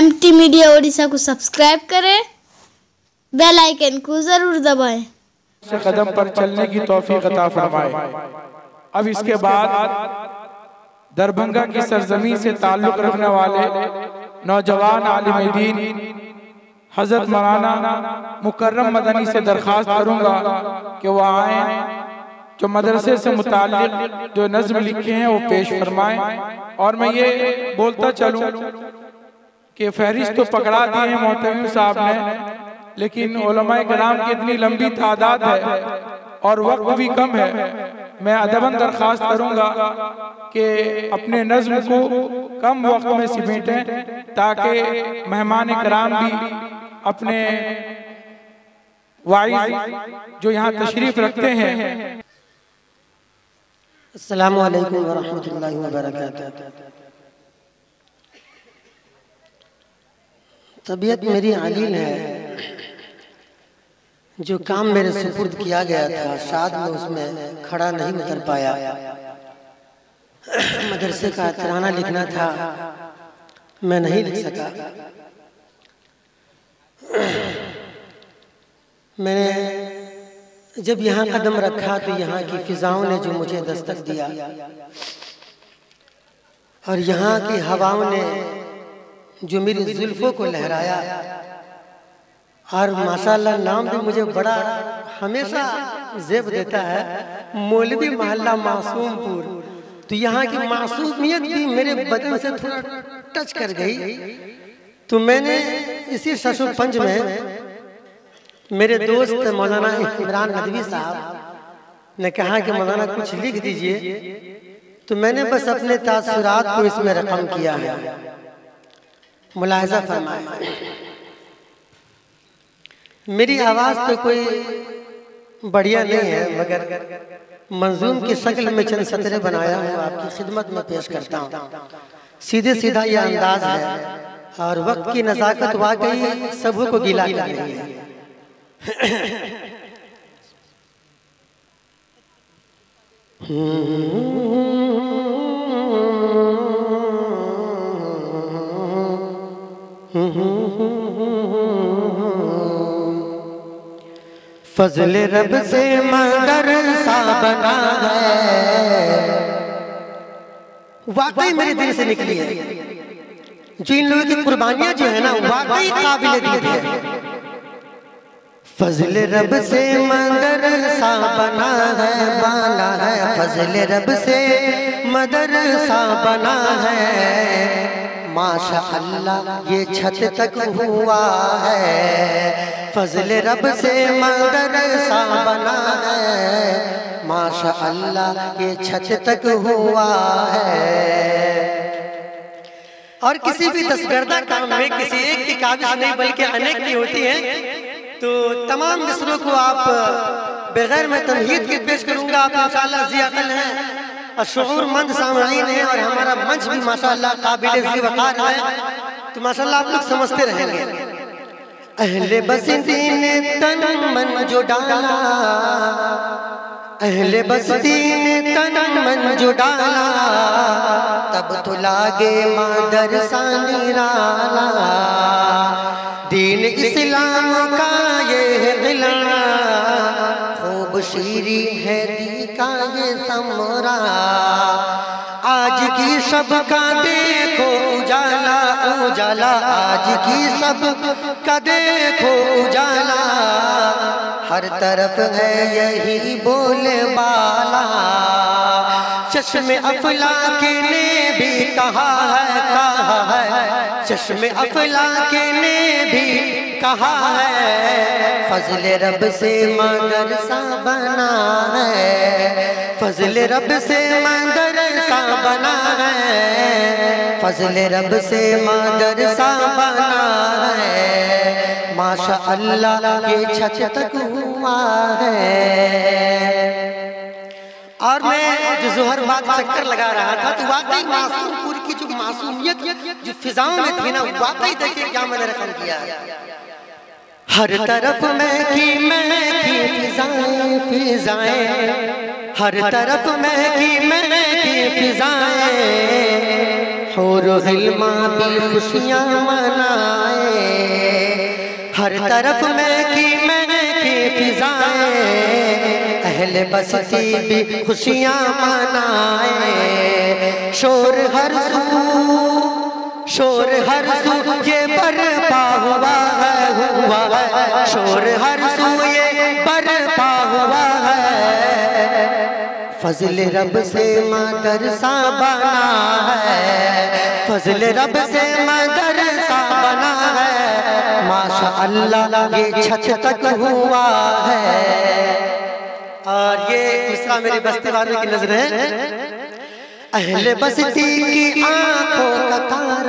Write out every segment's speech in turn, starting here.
M T media Orissa को subscribe करें bell icon को ज़रूर दबाएँ। से कदम पर चलने की तौफीक अता फरमाए। अब इसके बाद दरभंगा की सरजमी से ताल्लुक रखने वाले नौजवान आलिम दीन, हज़रत मौलाना मुकर्रम मदनी से दरख्वास्त करूँगा कि वह आए, जो मदरसे से मुतालिक जो नज्म लिखे हैं वो पेश फरमाएँ। और मैं ये बोलता चलूँ कि फहरिस्त तो पकड़ा दी है मोहतमी साहब ने, लेकिन कराम की इतनी लंबी तादाद है और वक्त भी कम है। मैं अदबन दरख्वास्त करूँगा कि अपने नज्म को कम वक्त में सिमेटें ताकि मेहमान कराम भी अपने वाइज जो यहाँ तशरीफ़ रखते हैं। अस्सलाम वालेकुम वरहमतुल्लाहि तबीयत मेरी आलील है। जो काम मेरे सुपुर्द किया गया था शायद मैं उसमें खड़ा नहीं उतर पाया। मदरसे का तराना लिखना था। मैं नहीं लिख सका। मैंने जब यहाँ कदम रखा तो यहाँ की फिजाओं ने जो मुझे दस्तक दिया। और यहाँ की हवाओं ने जो मेरी जुल्फों को लहराया। और माशाल्लाह नाम भी मुझे बड़ा हमेशा जेब देता है। मौलवी मोहल्ला मासूमपुर। तो यहाँ की मासूमियत भी मेरे बदन से थोड़ा टच कर गई। तो मैंने इसी शशु पंज में मेरे दोस्त मौलाना इमरान नदवी साहब ने कहा कि मौलाना कुछ लिख दीजिए। तो मैंने बस अपने तासुरात को इसमें रकम किया है। मुलायजा फरमाया मेरी आवाज़ तो कोई बढ़िया नहीं है मगर मंजूम की शक्ल में चंद सतरे बनाया हूँ आपकी खिदमत में पेश करता हूँ सीधे सीधा यह अंदाज है और वक्त की नजाकत वाकई सबों को गिला कर रही है फजल रब से मदर सा बना है। वाकई मेरे दिल से निकली है। जो इन लोगों की कुर्बानियाँ जो है ना, वाकई काबिल दिल है। फजल रब से मदर सा बना है बना है। फजल रब से मदर सा बना है। माशा अल्लाह ये छत तक हुआ है। फजल रब से मदरसा बना है। माशा अल्लाह ये छत तक हुआ है। और किसी भी दसगर्दा काम में किसी एक की काबिज नहीं, बल्कि अनेक की होती है। तो तमाम मिसरों को आप बगैर मैं तमहीद के पेश करूँगा, आप इंशाल्लाह जी अकल हैं। और शूर मंद सामीन है और हमारा मंच भी माशाल्लाह काबिल वकार है। तो माशाल्लाह आप लोग समझते रहेंगे। अहले बसती ने तन मन जो डाला। अहले बस्ती ने तन मन जो डाला। तब तो लागे मादर निराला दीन इस्लाम का ये है गिला खूब शीरी है आज की सबका देखो उजाला उजाला। आज की सब का देखो उजाला। हर तरफ़ है यही बोले बाला चश्मे अफला के ने भी कहा है कहा है। चश्मे अफला के ने कहा है, फजल रब से मदरसा बना है। फजल रब से मदरसा बना है, फजल रब से मदरसा बना है। माशा अल्लाह ये छत तक हुआ है। और मैं जो जोहर बात चक्कर लगा रहा था तो वाकई मासूमपुर की जो मासूमियत जो फिजाओं में थी ना वाकई देखिए क्या मैंने रकम किया है। हर तरफ़ मैं की मैं की फिजाएँ फिजाएँ। हर तरफ़ मैं की मैं की फिजाएँ। शोर हिलमा भी खुशियाँ मनाए। हर तरफ़ में की मैं की फिजाएँ। अहले बस्ती भी खुशियाँ मनाए। शोर हर सू शोर हर सू ये बरपा हुआ। हुआ है शोर हर सू ये बरपा हुआ है। फजल रब से मदरसा बना है। फजल रब से मदरसा बना है। माशा अल्लाह ये छत तक हुआ है। और ये मिसरा मेरी बस्ती वालों की नज़र। है अहले बस्ती की का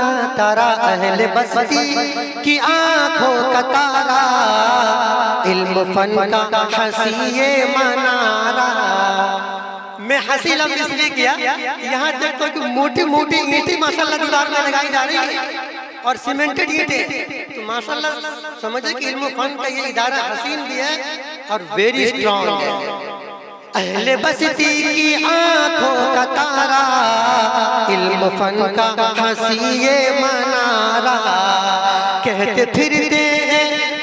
तारा तारा, अहले बस्ती की आँखों का तारा। इल्म फन का हसीए मनारा। मैं हँसी लफ्ज इसलिए किया, यहाँ तक तो मोटी मोटी ईंटें माशाल्लाह दीवार में लगाई जा रही है और सीमेंटेड ईंटें तो माशाल्लाह समझे कि इल्म फन का ये इदारा हसीन भी है और वेरी स्ट्रांग है। अहले बस्ती की आँखों का तारा, इल्म फन का हसीए मनारा। कहते फिरते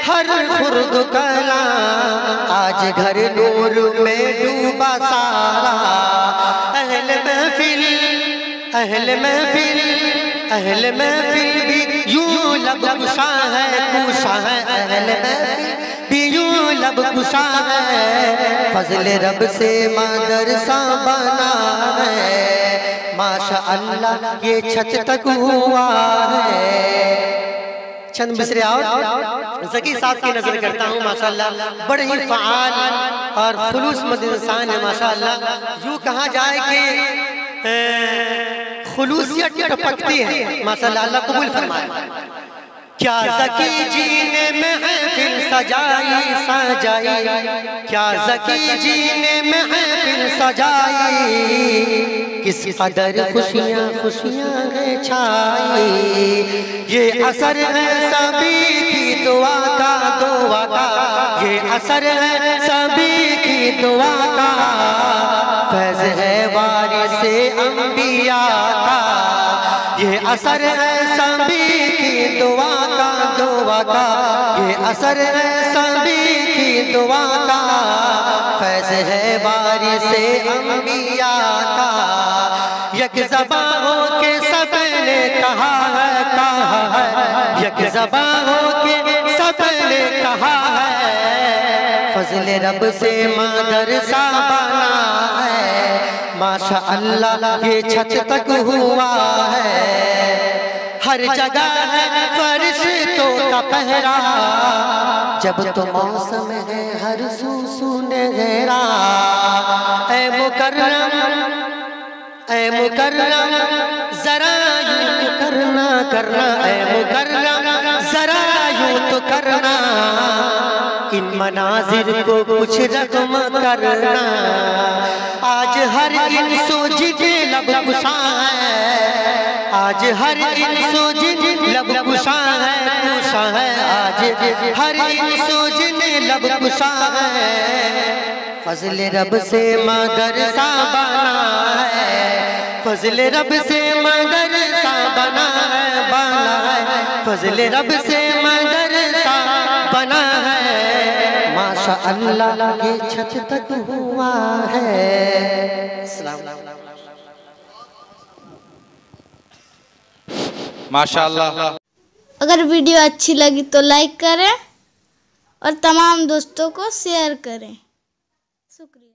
हर खुर्द कला, आज घर नूर में डूबा सारा। अहल महफिल अहल महफिल अहल महफिल भी यूँ कुशा है कुशा है। अहल महफिल लब कुशा है, फजल रब से मदरसा बना है। माशा अल्लाह ये छत तक हुआ है। चंद मिसरे और जकी साहब की नज़र करता हूँ, माशाल्लाह। बड़े ही फाल और खुलूस मद इंसान है, माशाल्लाह। यूँ कहा जाए कि खुलूसियत टपकती है, माशाल्लाह। अल्लाह कबूल फरमाए। क्या जकी जी ने महफिल सजाई सजाई। क्या जकी जी ने महफिल सजाई। किस कदर खुशियाँ खुशियाँ है छाई। ये असर है सभी की दुआ का दुआ का। ये असर है सभी की दुआ का। फैज है वारिस अंबिया का। ये असर है सभी की दुआ का दुआ का। ये असर है सभी की दुआ का। फैज है बारिश से अंबिया का। यक जबा हो के सबने कहा है कहा है। यक जबा हो के सबने कहा है। फजल रब से मदरसा बना है। माशा अल्लाह ये छत तक हुआ है। हर जगह है फरिश्तों का पहरा। जब तो मौसम है, हर सू सुने सुनहरा ऐ मुकर्रम ऐ मुकर्रम, जरा यूँ तो करना करना। ऐ मुकर्रम, जरा यूँ तो करना। इन मनाजिर को कुछ रकम करना। आज हर इन सोजिद लब कुशा है। आज हर इन सोजिद लब कुशा है कुशा है। आज हर इन सोजिद लब कुशा है। फजल रब से मदरसा बना है। फजल रब से मदरसा बना है बना है। फजल रब से मदरसा बना है। माशा अल्लाह के छत तक हुआ है। माशाल्लाह। अगर वीडियो अच्छी लगी तो लाइक करें और तमाम दोस्तों को शेयर करें। शुक्रिया।